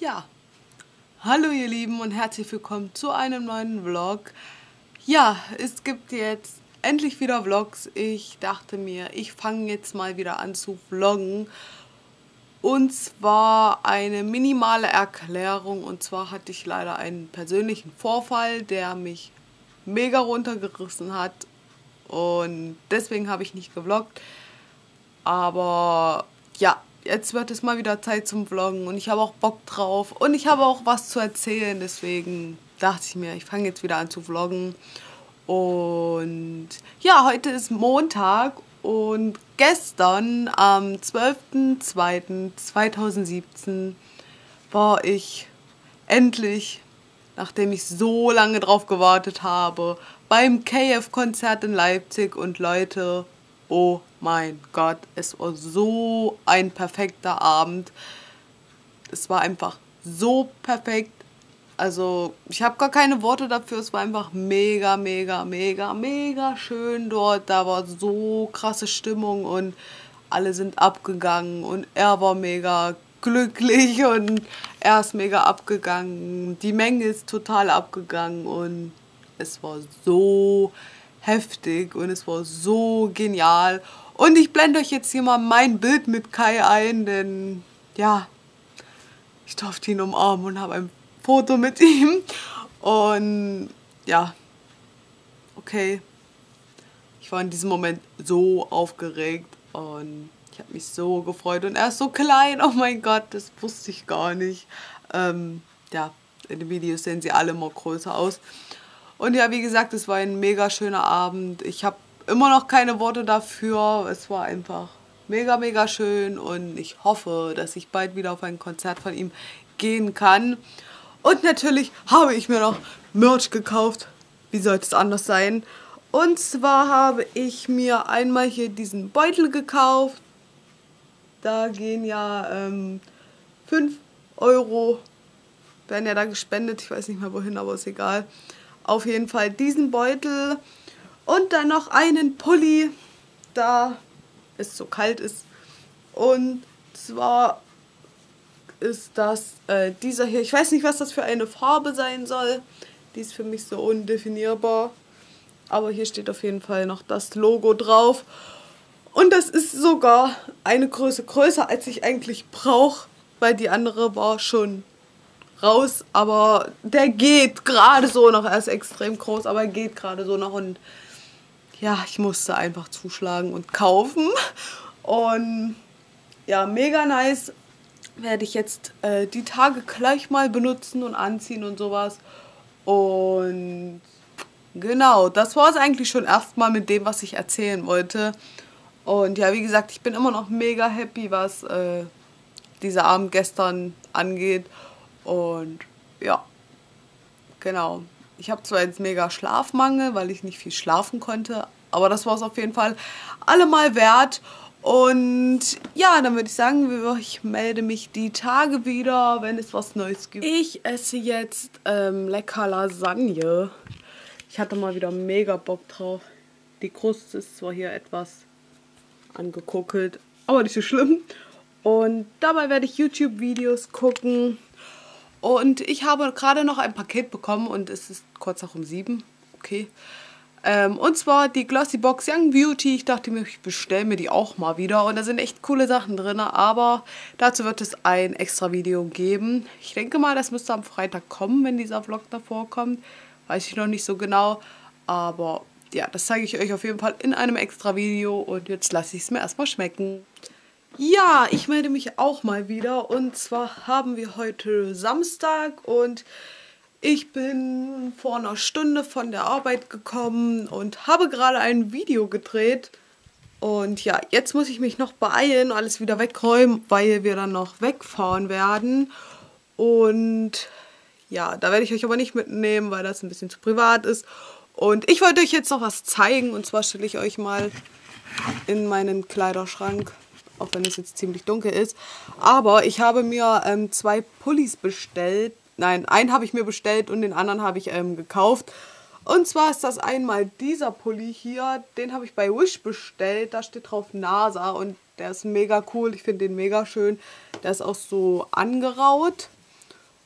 Ja, hallo ihr Lieben und herzlich willkommen zu einem neuen Vlog. Ja, es gibt jetzt endlich wieder Vlogs. Ich dachte mir, ich fange jetzt mal wieder an zu vloggen. Und zwar eine minimale Erklärung. Und zwar hatte ich leider einen persönlichen Vorfall, der mich mega runtergerissen hat. Und deswegen habe ich nicht gevloggt. Aber ja, jetzt wird es mal wieder Zeit zum Vloggen und ich habe auch Bock drauf und ich habe auch was zu erzählen, deswegen dachte ich mir, ich fange jetzt wieder an zu vloggen. Und ja, heute ist Montag und gestern am 12.02.2017 war ich endlich, nachdem ich so lange drauf gewartet habe, beim KF-Konzert in Leipzig und Leute, oh mein Gott, es war so ein perfekter Abend. Es war einfach so perfekt. Also ich habe gar keine Worte dafür. Es war einfach mega, mega, mega, mega schön dort. Da war so krasse Stimmung und alle sind abgegangen und er war mega glücklich und er ist mega abgegangen. Die Menge ist total abgegangen und es war so heftig und es war so genial. Und ich blende euch jetzt hier mal mein Bild mit Kai ein, denn ja, ich durfte ihn umarmen und habe ein Foto mit ihm. Und ja, okay. Ich war in diesem Moment so aufgeregt und ich habe mich so gefreut. Und er ist so klein, oh mein Gott, das wusste ich gar nicht. Ähm, ja, in den Videos sehen sie alle immer größer aus. Und ja, wie gesagt, es war ein mega schöner Abend. Ich habe immer noch keine Worte dafür. Es war einfach mega, mega schön und ich hoffe, dass ich bald wieder auf ein Konzert von ihm gehen kann. Und natürlich habe ich mir noch Merch gekauft. Wie sollte es anders sein? Und zwar habe ich mir einmal hier diesen Beutel gekauft. Da gehen ja ähm, 5 Euro, werden ja da gespendet. Ich weiß nicht mehr wohin, aber ist egal. Auf jeden Fall diesen Beutel und dann noch einen Pulli, da es so kalt ist. Und zwar ist das äh, dieser hier. Ich weiß nicht, was das für eine Farbe sein soll. Die ist für mich so undefinierbar. Aber hier steht auf jeden Fall noch das Logo drauf. Und das ist sogar eine Größe größer, als ich eigentlich brauche, weil die andere war schon raus. Aber der geht gerade so noch. Er ist extrem groß, aber er geht gerade so noch. Und ja, ich musste einfach zuschlagen und kaufen. Und ja, mega nice. Werde ich jetzt äh, die Tage gleich mal benutzen und anziehen und sowas. Und genau, das war es eigentlich schon erstmal mit dem, was ich erzählen wollte. Und ja, wie gesagt, ich bin immer noch mega happy, was äh, dieser Abend gestern angeht. Und ja, genau. Ich habe zwar jetzt mega Schlafmangel, weil ich nicht viel schlafen konnte, aber das war es auf jeden Fall allemal wert. Und ja, dann würde ich sagen, ich melde mich die Tage wieder, wenn es was Neues gibt. Ich esse jetzt ähm, lecker Lasagne. Ich hatte mal wieder mega Bock drauf. Die Kruste ist zwar hier etwas angekuckelt, aber nicht so schlimm. Und dabei werde ich YouTube-Videos gucken. Und ich habe gerade noch ein Paket bekommen und es ist kurz nach um sieben. Okay. Ähm, und zwar die Glossy Box Young Beauty. Ich dachte mir, ich bestelle mir die auch mal wieder. Und da sind echt coole Sachen drin. Aber dazu wird es ein extra Video geben. Ich denke mal, das müsste am Freitag kommen, wenn dieser Vlog davor kommt. Weiß ich noch nicht so genau. Aber ja, das zeige ich euch auf jeden Fall in einem extra Video. Und jetzt lasse ich es mir erstmal schmecken. Ja, ich melde mich auch mal wieder und zwar haben wir heute Samstag und ich bin vor einer Stunde von der Arbeit gekommen und habe gerade ein Video gedreht. Und ja, jetzt muss ich mich noch beeilen, alles wieder wegräumen, weil wir dann noch wegfahren werden. Und ja, da werde ich euch aber nicht mitnehmen, weil das ein bisschen zu privat ist. Und ich wollte euch jetzt noch was zeigen und zwar stelle ich euch mal in meinen Kleiderschrank auch wenn es jetzt ziemlich dunkel ist. Aber ich habe mir ähm, zwei Pullis bestellt. Nein, einen habe ich mir bestellt und den anderen habe ich ähm, gekauft. Und zwar ist das einmal dieser Pulli hier. Den habe ich bei Wish bestellt. Da steht drauf NASA und der ist mega cool. Ich finde den mega schön. Der ist auch so angeraut.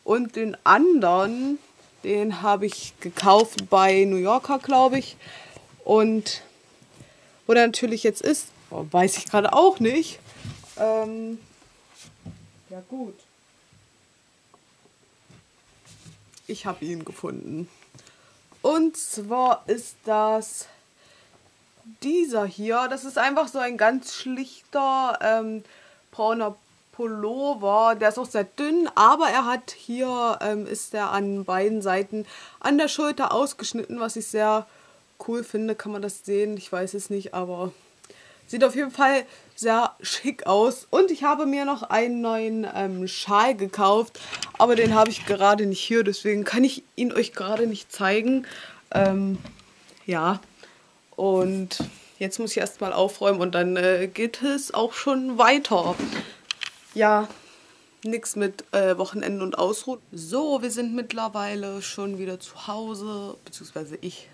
Und den anderen, den habe ich gekauft bei New Yorker, glaube ich. Und wo der natürlich jetzt ist, weiß ich gerade auch nicht. Ähm, ja gut. Ich habe ihn gefunden. Und zwar ist das dieser hier. Das ist einfach so ein ganz schlichter ähm, brauner Pullover. Der ist auch sehr dünn, aber er hat hier, ähm, ist er an beiden Seiten an der Schulter ausgeschnitten, was ich sehr cool finde. Kann man das sehen? Ich weiß es nicht, aber sieht auf jeden Fall sehr schick aus. Und ich habe mir noch einen neuen ähm, Schal gekauft, aber den habe ich gerade nicht hier, deswegen kann ich ihn euch gerade nicht zeigen. Ähm, ja, und jetzt muss ich erstmal aufräumen und dann äh, geht es auch schon weiter. Ja, nichts mit äh, Wochenende und Ausruhen. So, wir sind mittlerweile schon wieder zu Hause, beziehungsweise ich.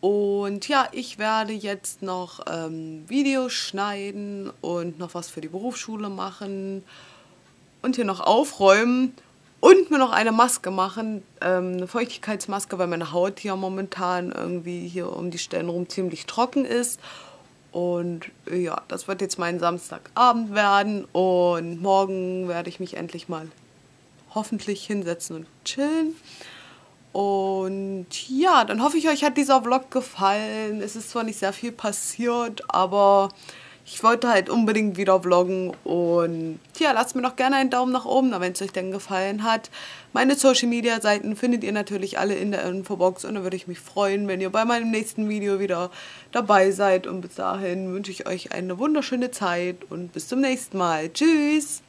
Und ja, ich werde jetzt noch ähm, Videos schneiden und noch was für die Berufsschule machen und hier noch aufräumen und mir noch eine Maske machen, ähm, eine Feuchtigkeitsmaske, weil meine Haut hier momentan irgendwie hier um die Stellen rum ziemlich trocken ist. Und ja, das wird jetzt mein Samstagabend werden und morgen werde ich mich endlich mal hoffentlich hinsetzen und chillen. Und ja, dann hoffe ich, euch hat dieser Vlog gefallen. Es ist zwar nicht sehr viel passiert, aber ich wollte halt unbedingt wieder vloggen. Und ja, lasst mir doch gerne einen Daumen nach oben, wenn es euch denn gefallen hat. Meine Social Media Seiten findet ihr natürlich alle in der Infobox. Und dann würde ich mich freuen, wenn ihr bei meinem nächsten Video wieder dabei seid. Und bis dahin wünsche ich euch eine wunderschöne Zeit und bis zum nächsten Mal. Tschüss!